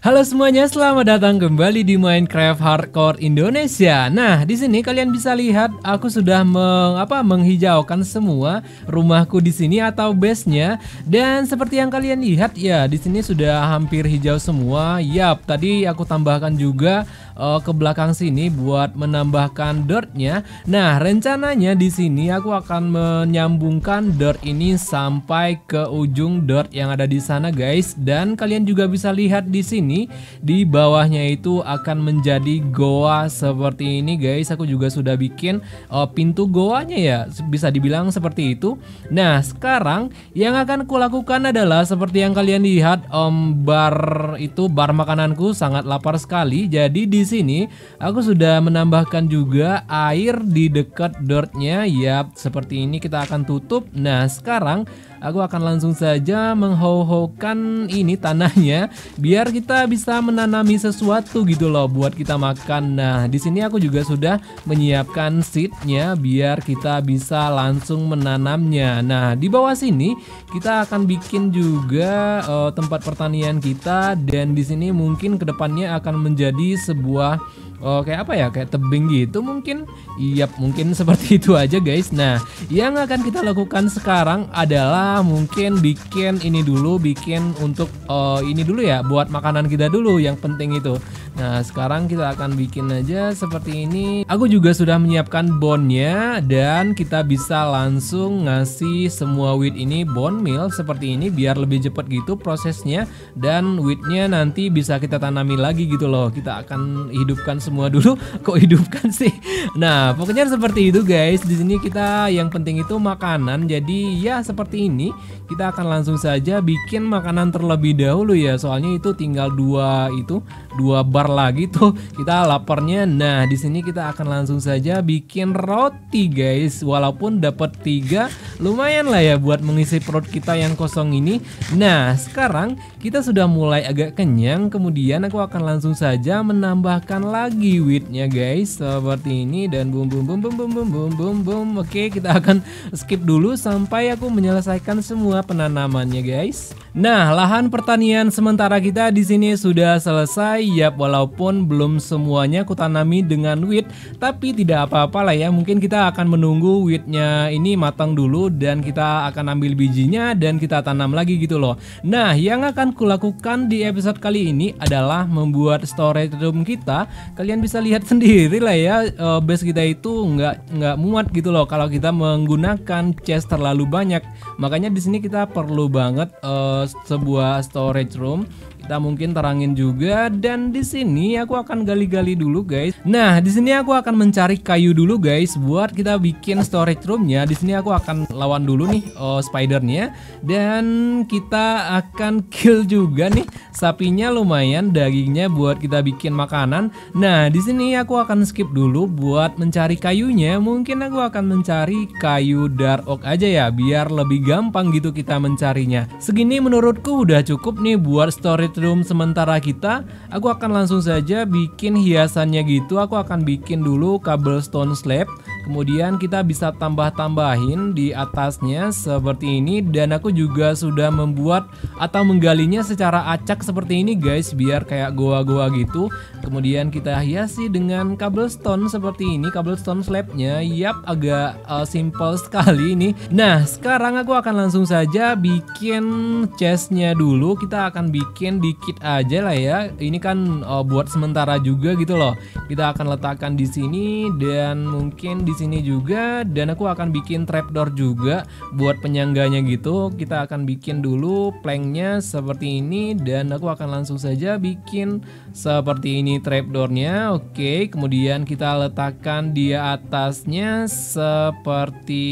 Halo semuanya, selamat datang kembali di Minecraft Hardcore Indonesia. Nah, di sini kalian bisa lihat aku sudah meng, apa, menghijaukan semua rumahku di sini atau base-nya. Dan seperti yang kalian lihat ya, di sini sudah hampir hijau semua. Yap, tadi aku tambahkan juga uh, ke belakang sini buat menambahkan dirtnya. Nah, rencananya di sini aku akan menyambungkan dirt ini sampai ke ujung dirt yang ada di sana, guys. Dan kalian juga bisa lihat di sini ini di bawahnya itu akan menjadi goa seperti ini guys. Aku juga sudah bikin uh, pintu goanya ya bisa dibilang seperti itu. Nah sekarang yang akan kulakukan adalah seperti yang kalian lihat um, bar itu bar makananku sangat lapar sekali. Jadi di sini aku sudah menambahkan juga air di dekat dirtnya. Ya seperti ini kita akan tutup. Nah sekarang aku akan langsung saja menghohokan ini tanahnya biar kita bisa menanami sesuatu gitu loh buat kita makan. Nah, di sini aku juga sudah menyiapkan seednya biar kita bisa langsung menanamnya. Nah, di bawah sini kita akan bikin juga uh, tempat pertanian kita dan di sini mungkin ke depannya akan menjadi sebuah Oh kayak apa ya kayak tebing gitu mungkin Iya mungkin seperti itu aja guys Nah yang akan kita lakukan sekarang adalah mungkin bikin ini dulu Bikin untuk uh, ini dulu ya buat makanan kita dulu yang penting itu. Nah sekarang kita akan bikin aja seperti ini. Aku juga sudah menyiapkan bondnya Dan kita bisa langsung ngasih semua wheat ini bone meal seperti ini Biar lebih cepat gitu prosesnya. Dan wheatnya nanti bisa kita tanami lagi gitu loh. Kita akan hidupkan semua dulu. Kok hidupkan sih? Nah pokoknya seperti itu guys. Di sini kita yang penting itu makanan. Jadi ya seperti ini kita akan langsung saja bikin makanan terlebih dahulu ya. Soalnya itu tinggal dua itu dua bar lagi tuh. Kita laparnya. Nah di sini kita akan langsung saja bikin roti guys. Walaupun dapat tiga lumayan lah ya buat mengisi perut kita yang kosong ini. Nah sekarang kita sudah mulai agak kenyang kemudian aku akan langsung saja menambahkan lagi wheatnya guys. Seperti ini dan boom boom boom boom boom boom boom boom boom oke kita akan skip dulu sampai aku menyelesaikan semua penanamannya guys. Nah lahan pertanian sementara kita di sini sudah selesai. Ya walaupun belum semuanya aku tanami dengan wheat tapi tidak apa-apa lah ya. Mungkin kita akan menunggu wheatnya ini matang dulu dan kita akan ambil bijinya dan kita tanam lagi gitu loh. Nah yang akan kulakukan di episode kali ini adalah membuat storage room kita kalian bisa lihat sendiri lah ya uh, base kita itu nggak nggak muat gitu loh kalau kita menggunakan chest terlalu banyak makanya di sini kita perlu banget uh, sebuah storage room kita mungkin terangin juga dan di sini aku akan gali-gali dulu guys. Nah, di sini aku akan mencari kayu dulu guys buat kita bikin storage roomnya. Di sini aku akan lawan dulu nih oh, spidernya dan kita akan kill juga nih sapinya lumayan dagingnya buat kita bikin makanan. Nah, di sini aku akan skip dulu buat mencari kayunya. Mungkin aku akan mencari kayu dark oak aja ya biar lebih gampang gitu kita mencarinya. Segini menurutku udah cukup nih buat storage room sementara kita Aku akan langsung saja bikin hiasannya gitu Aku akan bikin dulu cobblestone slab Kemudian kita bisa tambah-tambahin di atasnya seperti ini. Dan aku juga sudah membuat atau menggalinya secara acak seperti ini guys. Biar kayak goa-goa gitu. Kemudian kita hiasi dengan cobblestone seperti ini Cobblestone slabnya. Yap agak uh, simple sekali ini. Nah sekarang aku akan langsung saja bikin chestnya dulu. Kita akan bikin dikit aja lah ya. Ini kan uh, buat sementara juga gitu loh. Kita akan letakkan di sini Dan mungkin di sini juga Dan aku akan bikin trapdoor juga Buat penyangganya gitu. Kita akan bikin dulu planknya seperti ini Dan aku akan langsung saja bikin seperti ini trapdoornya. Oke kemudian kita letakkan di atasnya seperti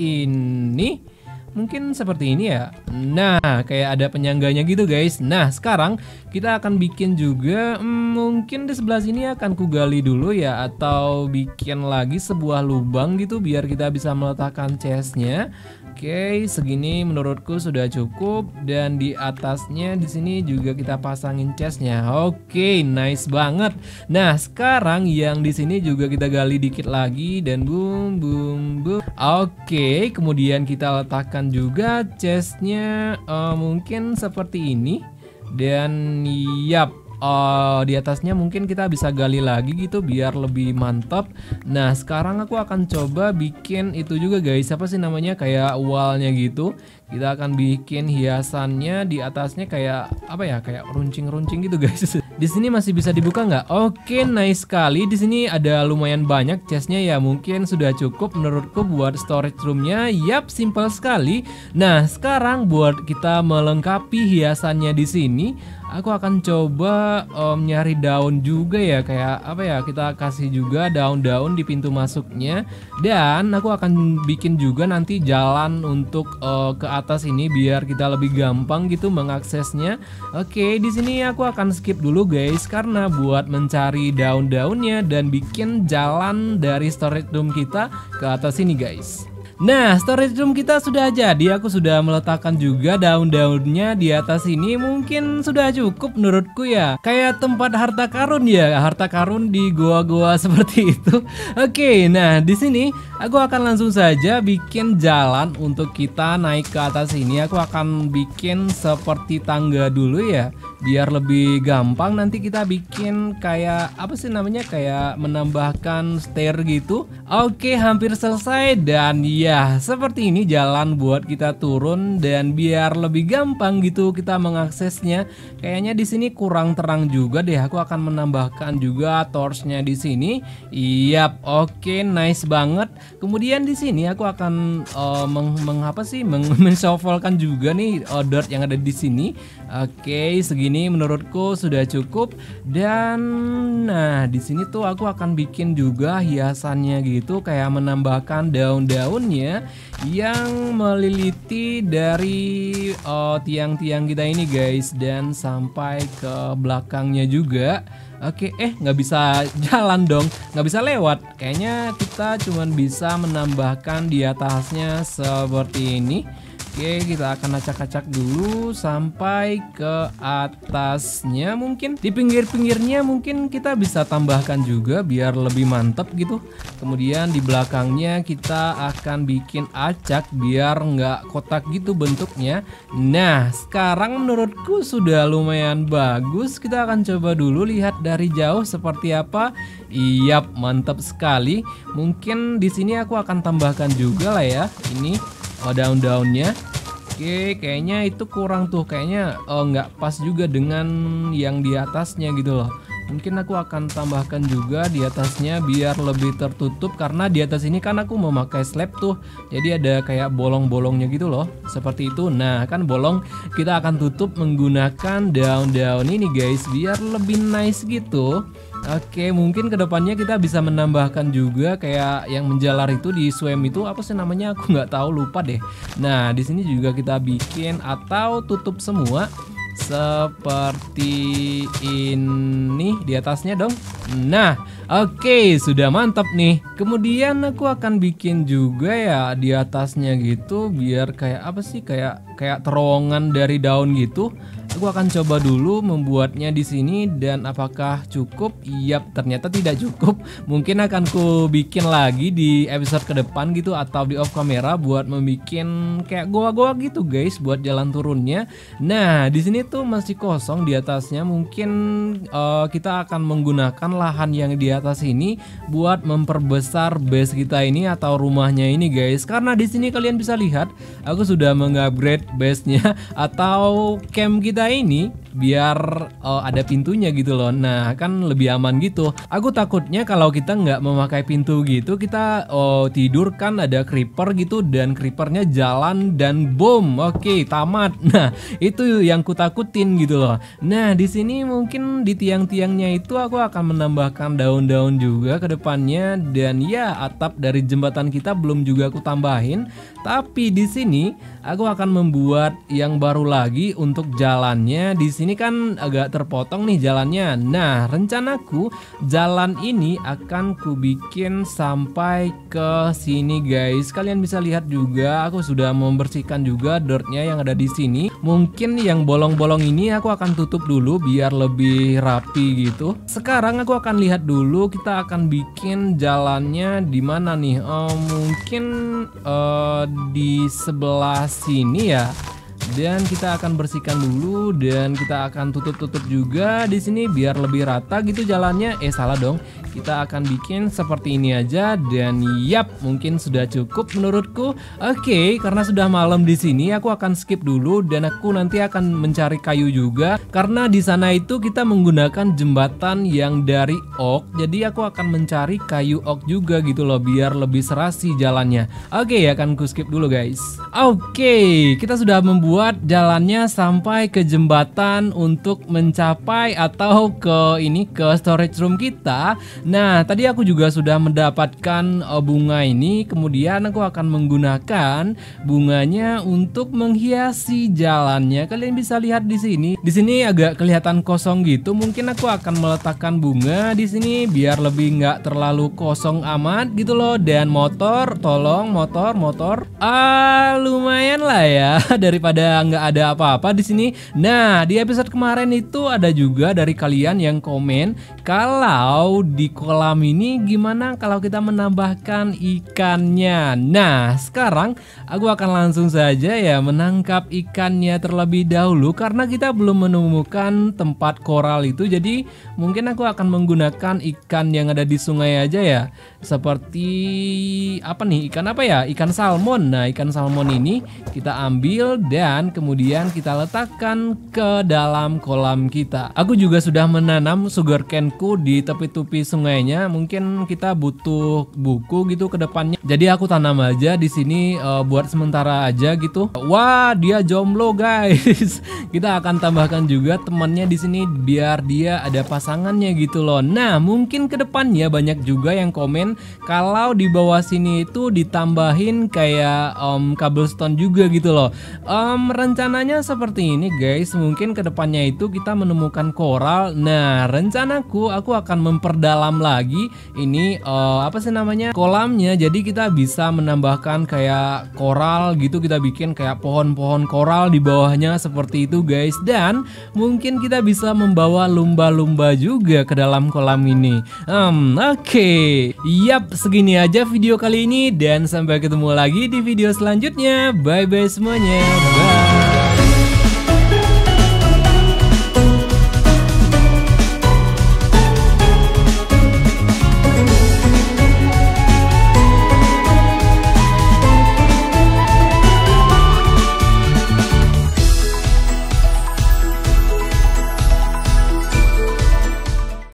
ini mungkin seperti ini ya. Nah kayak ada penyangganya gitu guys. Nah sekarang kita akan bikin juga hmm, Mungkin di sebelah sini akan kugali dulu ya Atau bikin lagi sebuah lubang gitu Biar kita bisa meletakkan chestnya Oke, segini menurutku sudah cukup dan di atasnya di sini juga kita pasangin chestnya. Oke, nice banget. Nah, sekarang yang di sini juga kita gali dikit lagi dan boom boom boom. Oke, kemudian kita letakkan juga chestnya uh, mungkin seperti ini Dan yap, uh, di atasnya mungkin kita bisa gali lagi gitu biar lebih mantap. Nah, sekarang aku akan coba bikin itu juga guys. Apa sih namanya? Kayak wallnya gitu. Kita akan bikin hiasannya di atasnya kayak apa ya? Kayak runcing-runcing gitu guys. di sini masih bisa dibuka nggak? Oke, nice sekali. Di sini ada lumayan banyak chestnya ya. Mungkin sudah cukup menurutku buat storage roomnya. Yap, simple sekali. Nah, sekarang buat kita melengkapi hiasannya di sini aku akan coba um, nyari daun juga ya kayak apa ya kita kasih juga daun-daun di pintu masuknya dan aku akan bikin juga nanti jalan untuk uh, ke atas ini biar kita lebih gampang gitu mengaksesnya. Oke di sini aku akan skip dulu guys karena buat mencari daun-daunnya dan bikin jalan dari storage room kita ke atas ini guys Nah, storage room kita sudah jadi. Aku sudah meletakkan juga daun-daunnya di atas ini. Mungkin sudah cukup menurutku ya. Kayak tempat harta karun ya, harta karun di goa-goa seperti itu. Oke, nah di sini aku akan langsung saja bikin jalan untuk kita naik ke atas ini. Aku akan bikin seperti tangga dulu ya biar lebih gampang nanti kita bikin kayak apa sih namanya kayak menambahkan stair gitu. Oke hampir selesai. Dan ya seperti ini jalan buat kita turun. Dan biar lebih gampang gitu kita mengaksesnya. Kayaknya di sini kurang terang juga deh. Aku akan menambahkan juga torchnya di sini. Iya, oke nice banget. Kemudian di sini aku akan uh, meng, meng apa sih meng, juga nih uh, dirt yang ada di sini. Oke segini ini menurutku sudah cukup dan nah di sini tuh aku akan bikin juga hiasannya gitu kayak menambahkan daun-daunnya yang meliliti dari oh, tiang-tiang kita ini guys dan sampai ke belakangnya juga Oke, eh nggak bisa jalan dong, nggak bisa lewat. Kayaknya kita cuma bisa menambahkan di atasnya seperti ini. Oke, kita akan acak-acak dulu sampai ke atasnya mungkin. Di pinggir-pinggirnya mungkin kita bisa tambahkan juga biar lebih mantap gitu. Kemudian di belakangnya kita akan bikin acak biar nggak kotak gitu bentuknya. Nah, sekarang menurutku sudah lumayan bagus. Kita akan coba dulu lihat dari jauh seperti apa. Iya, mantap sekali. Mungkin di sini aku akan tambahkan juga lah ya. Ini oh, daun-daunnya Oke, kayaknya itu kurang tuh. Kayaknya oh, nggak pas juga dengan yang di atasnya gitu loh. Mungkin aku akan tambahkan juga di atasnya biar lebih tertutup karena di atas ini kan aku memakai slab tuh. Jadi ada kayak bolong-bolongnya gitu loh. Seperti itu. Nah, kan bolong kita akan tutup menggunakan daun-daun ini guys biar lebih nice gitu. Oke, mungkin ke depannya kita bisa menambahkan juga kayak yang menjalar itu di swim itu apa sih namanya? Aku nggak tahu lupa deh. Nah, di sini juga kita bikin atau tutup semua seperti ini di atasnya dong. Nah, oke okay, sudah mantap nih. Kemudian aku akan bikin juga ya di atasnya gitu biar kayak apa sih kayak kayak terowongan dari daun gitu. Aku akan coba dulu membuatnya di sini dan apakah cukup? Yap, ternyata tidak cukup. Mungkin akan ku bikin lagi di episode ke depan gitu atau di off kamera buat membuat kayak goa-goa gitu guys buat jalan turunnya. Nah, di sini tuh masih kosong di atasnya. Mungkin uh, kita akan menggunakan lahan yang di atas ini buat memperbesar base kita ini atau rumahnya ini guys. Karena di sini kalian bisa lihat aku sudah mengupgrade base-nya atau camp kita kita ini biar uh, ada pintunya gitu loh. Nah, kan lebih aman gitu. Aku takutnya kalau kita nggak memakai pintu gitu, kita uh, tidur kan ada creeper gitu dan creepernya jalan dan boom. Oke, tamat. Nah, itu yang ku takutin gitu loh. Nah, di sini mungkin di tiang-tiangnya itu aku akan menambahkan daun-daun juga ke depannya dan ya atap dari jembatan kita belum juga aku tambahin. Tapi di sini aku akan membuat yang baru lagi untuk jalannya. Di sini kan agak terpotong nih jalannya. Nah, rencanaku jalan ini akan ku bikin sampai ke sini guys. Kalian bisa lihat juga aku sudah membersihkan juga dirtnya yang ada di sini. Mungkin yang bolong-bolong ini aku akan tutup dulu biar lebih rapi gitu. Sekarang aku akan lihat dulu kita akan bikin jalannya di mana nih? Oh, mungkin uh, di sebelah sini ya dan kita akan bersihkan dulu dan kita akan tutup-tutup juga di sini biar lebih rata gitu jalannya. Eh salah dong. Kita akan bikin seperti ini aja dan yap, mungkin sudah cukup menurutku. Oke, karena sudah malam di sini aku akan skip dulu dan aku nanti akan mencari kayu juga karena di sana itu kita menggunakan jembatan yang dari ok. Jadi aku akan mencari kayu ok juga gitu loh biar lebih serasi jalannya. Oke, akan ku skip dulu guys. Oke, kita sudah membuat jalannya sampai ke jembatan untuk mencapai atau ke ini ke storage room kita. Nah, tadi aku juga sudah mendapatkan uh, bunga ini, kemudian aku akan menggunakan bunganya untuk menghiasi jalannya. Kalian bisa lihat di sini. Di sini agak kelihatan kosong gitu. Mungkin aku akan meletakkan bunga di sini biar lebih nggak terlalu kosong amat gitu loh. Dan motor, tolong motor, motor. Ah, lumayan lah ya daripada nggak ada apa-apa di sini. Nah, di episode kemarin itu ada juga dari kalian yang komen kalau di kolam ini gimana kalau kita menambahkan ikannya? Nah sekarang aku akan langsung saja ya menangkap ikannya terlebih dahulu Karena kita belum menemukan tempat koral itu. Jadi mungkin aku akan menggunakan ikan yang ada di sungai aja ya. Seperti apa nih? Ikan apa ya? Ikan salmon. Nah ikan salmon ini kita ambil dan kemudian kita letakkan ke dalam kolam kita. Aku juga sudah menanam sugar caneku di tepi-tepi sungainya. Mungkin kita butuh buku gitu ke depannya. Jadi aku tanam aja di sini uh, buat sementara aja gitu. Wah dia jomblo guys. Kita akan tambahkan juga temannya di sini biar dia ada pasangannya gitu loh. Nah mungkin ke depannya banyak juga yang komen kalau di bawah sini itu ditambahin kayak um, cobblestone juga gitu loh. Um, rencananya seperti ini guys. Mungkin ke depannya itu kita menemukan koral. Nah rencanaku aku akan memperdalam lagi ini uh, apa sih namanya kolamnya. Jadi kita bisa menambahkan kayak koral gitu. Kita bikin kayak pohon-pohon koral di bawahnya seperti itu guys. Dan mungkin kita bisa membawa lumba-lumba juga ke dalam kolam ini. Um, oke. Okay. yap segini aja video kali ini. Dan sampai ketemu lagi di video selanjutnya. Bye bye semuanya. Bye love.